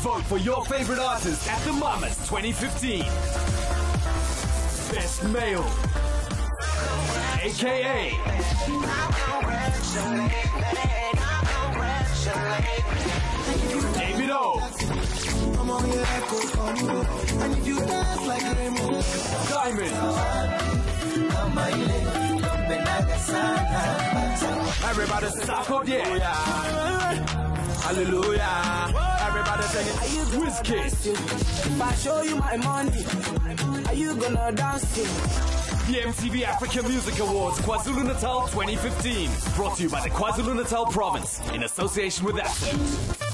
Vote for your favorite artist at the Mamas 2015. Best Male. AKA. Davido Diamond. Everybody stop yeah. Hallelujah. If I show you my money, are you gonna dance? The MTV Africa Music Awards KwaZulu Natal 2015. Brought to you by the KwaZulu Natal Province in association with Accent.